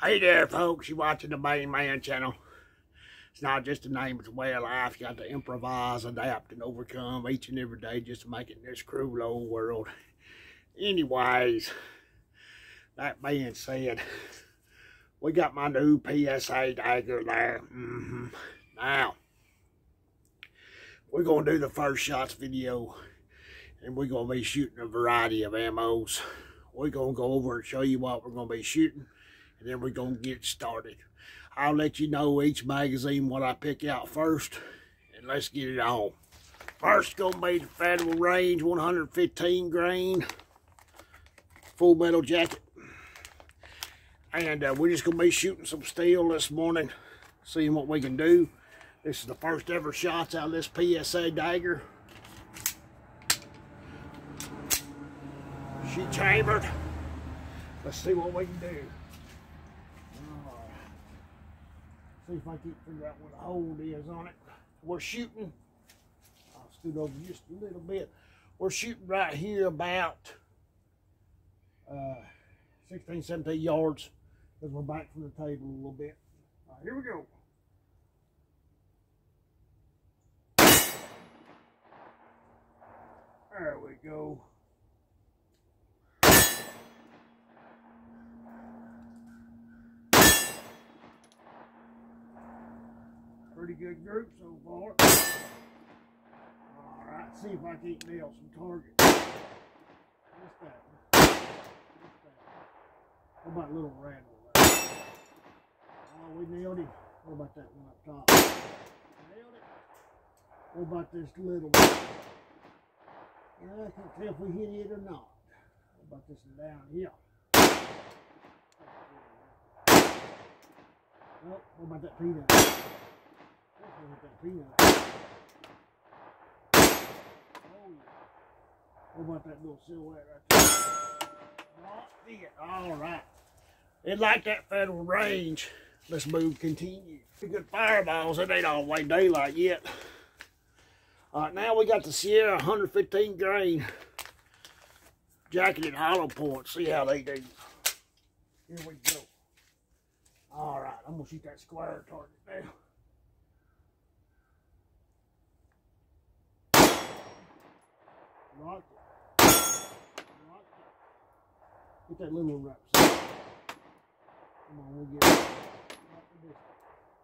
Hey there, folks. You're watching the Main Man channel. It's not just a name, it's a way of life. You got to improvise, adapt, and overcome each and every day just to make it in this cruel old world. Anyways, that being said, we got my new PSA dagger there. Mm -hmm. Now, we're going to do the first shots video, and we're going to be shooting a variety of ammos. We're going to go over and show you what we're going to be shooting and then we're going to get started. I'll let you know each magazine what I pick out first, and let's get it on. First going to be the Federal Range 115 grain full metal jacket. And uh, we're just going to be shooting some steel this morning, seeing what we can do. This is the first ever shots out of this PSA dagger. She chambered. Let's see what we can do. See if I can figure out what the hold is on it. We're shooting, I'll scoot over just a little bit. We're shooting right here about uh, 16, 17 yards because we're back from the table a little bit. Here we go. There we go. Pretty good group so far. Alright, see if I can't nail some targets. What's that? What's that? What about little Randall Oh, we nailed him. What about that one up top? Nailed it. What about this little one? Yeah, I can't tell if we hit it or not. What about this one down here? Oh, what about that peanut? That little silhouette right there? All right. It like that federal range. Let's move, continue. Good fireballs. It ain't all way daylight yet. All right, now we got the Sierra 115 grain jacketed hollow point. See how they do. Here we go. All right, I'm gonna shoot that square target now. It. That little wrap. Come on, we'll get it.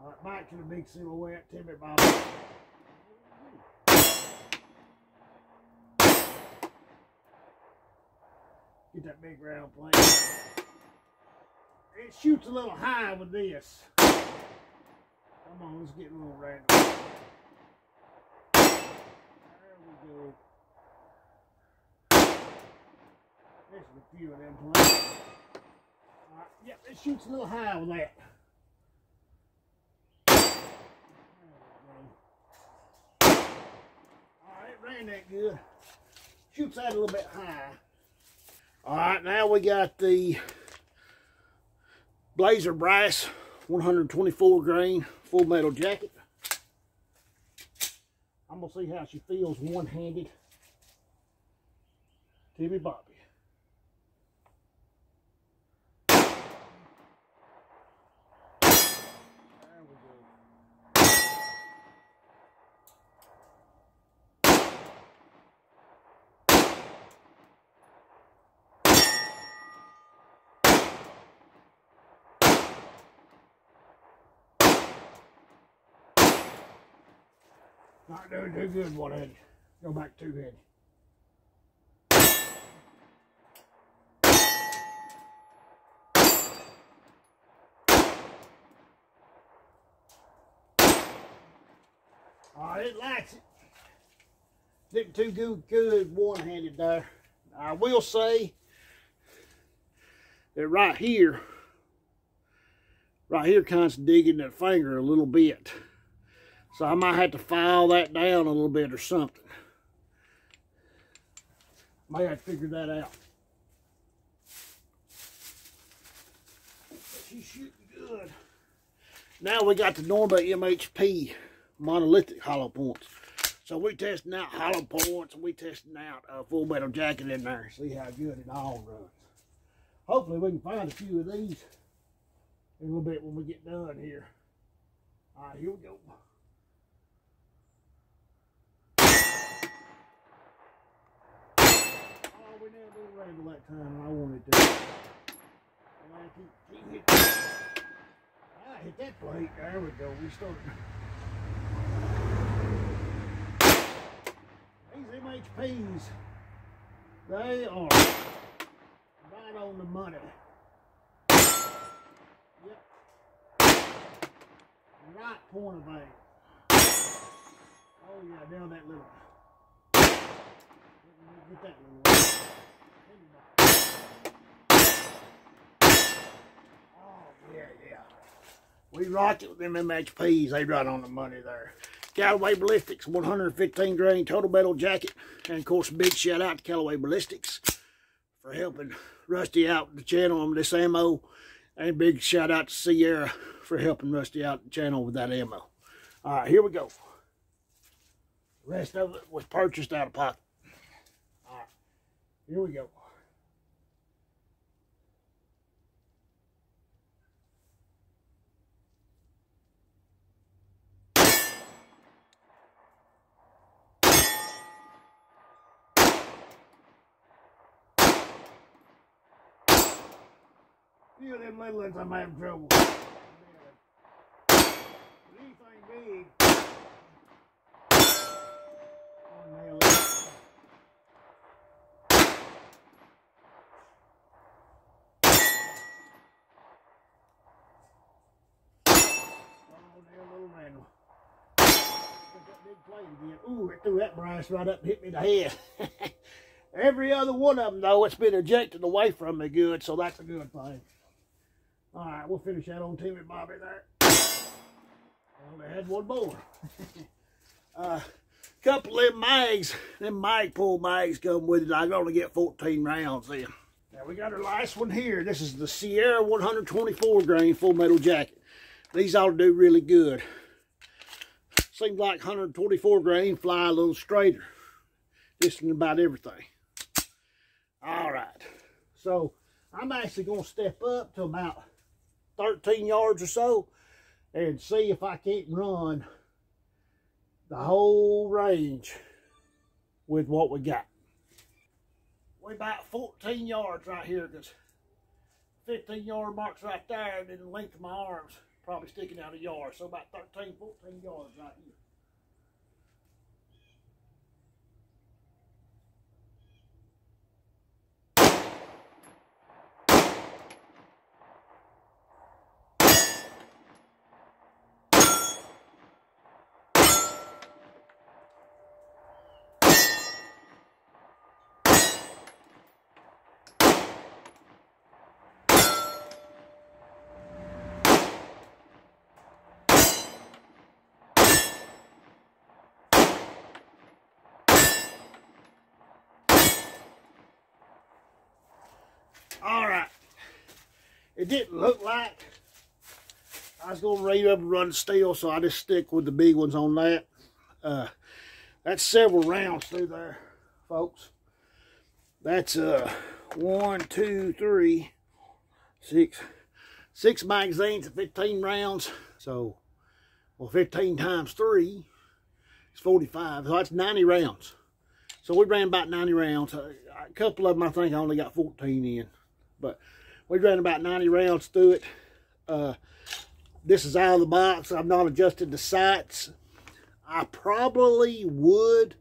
All right, back to the big silhouette. Timber Bob. Get that big round plane. It shoots a little high with this. Come on, let's get a little random. There we go. There's a few of them. Alright, yep, it shoots a little high with that. Alright, ran that good. Shoots that a little bit high. Alright, now we got the Blazer Brass 124 grain full metal jacket. I'm going to see how she feels one-handed. Timmy Bobby. Not doing too good, one head. Go back two head. All right, it likes it. Didn't too good, good one-handed there. I will say that right here, right here kind of digging that finger a little bit. So I might have to file that down a little bit or something. Might have to figure that out. She's shooting good. Now we got the Norma MHP monolithic hollow points. So we testing out hollow points and we testing out a full metal jacket in there. See how good it all runs. Hopefully we can find a few of these in a little bit when we get done here. All right, here we go. Oh, we never did Randall that time I wanted to. And I keep, keep hitting. I hit that plate. There we go. We started. These MHPs, they are right on the money. Yep. Right point of aim. Oh yeah, down that little. Oh yeah, yeah. We rocked it with them MHPs. They right on the money there. Callaway Ballistics, 115 grain total metal jacket. And of course, big shout out to Callaway Ballistics for helping Rusty out the channel on this ammo. And big shout out to Sierra for helping Rusty out the channel with that ammo. All right, here we go. The rest of it was purchased out of pocket. Here we go. few of them little ones I'm having trouble anything big, nail it. Ooh, it threw that brass right up and hit me in the head. Every other one of them, though, it's been ejected away from me good, so that's a good thing. All right, we'll finish that on Timmy Bobby there. Well, they had one more. A uh, couple of them mags, them Magpul mags come with it. I can only get 14 rounds in. Now we got our last one here. This is the Sierra 124 grain full metal jacket. These ought to do really good. Seems like 124 grain fly a little straighter. Just about everything. All right. So I'm actually going to step up to about 13 yards or so and see if I can't run the whole range with what we got. We're about 14 yards right here because 15 yard marks right there and then the length of my arms probably sticking out a yard. So about 13, 14 yards right here. All right. It didn't look like I was going to ready up and run steel, so I just stick with the big ones on that. Uh, that's several rounds through there, folks. That's uh, one, two, three, six, six magazines of 15 rounds. So, well, 15 times three is 45. So that's 90 rounds. So we ran about 90 rounds. A couple of them, I think, I only got 14 in. But we ran about 90 rounds through it. Uh, this is out of the box. I've not adjusted the sights. I probably would,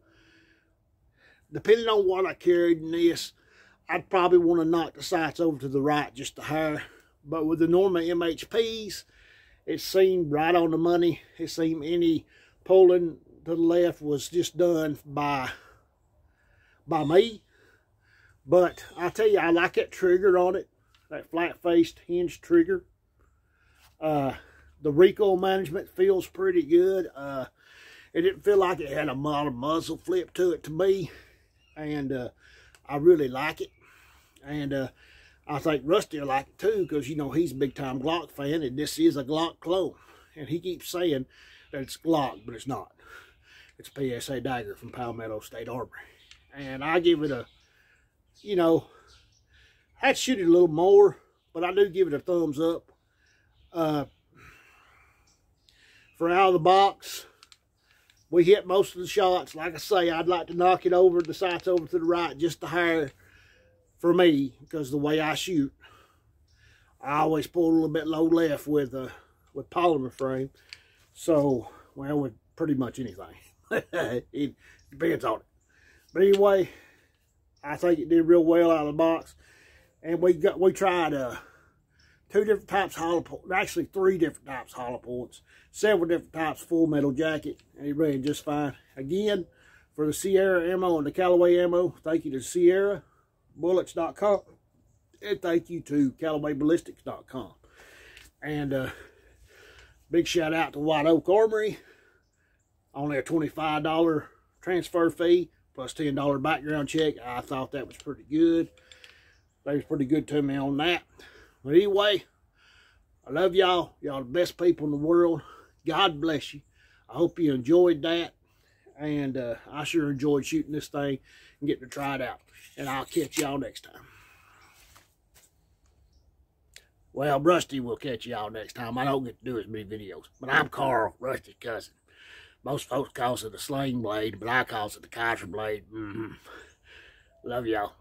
depending on what I carried in this, I'd probably want to knock the sights over to the right just a hair. But with the Norma MHPs, it seemed right on the money. It seemed any pulling to the left was just done by by me. But I tell you, I like that trigger on it, that flat-faced hinge trigger. Uh, the recoil management feels pretty good. Uh, it didn't feel like it had a modern muzzle flip to it to me. And uh, I really like it. And uh, I think Rusty will like it too because, you know, he's a big-time Glock fan and this is a Glock clone. And he keeps saying that it's Glock, but it's not. It's PSA Dagger from Palmetto State Armory. And I give it a you know, I'd shoot it a little more, but I do give it a thumbs up. Uh, for out of the box, we hit most of the shots. Like I say, I'd like to knock it over, the sights over to the right, just a hair for me, because the way I shoot, I always pull a little bit low left with uh, with polymer frame. So, well, with pretty much anything. it depends on it. But anyway, I think it did real well out of the box. And we got we tried uh two different types of hollow points, actually three different types of hollow points, several different types of full metal jacket, and it ran just fine. Again, for the Sierra ammo and the Callaway ammo, thank you to Sierra Bullets.com and thank you to CallawayBallistics.com. And uh, big shout out to White Oak Armory. Only a $25 transfer fee plus $10 background check. I thought that was pretty good. They was pretty good to me on that. But anyway, I love y'all. Y'all the best people in the world. God bless you. I hope you enjoyed that. And uh, I sure enjoyed shooting this thing and getting to try it out. And I'll catch y'all next time. Well, Rusty will catch y'all next time. I don't get to do as many videos. But I'm Carl, Rusty's cousin. Most folks calls it the sling blade, but I calls it the Kaiser blade. Mm -hmm. Love y'all.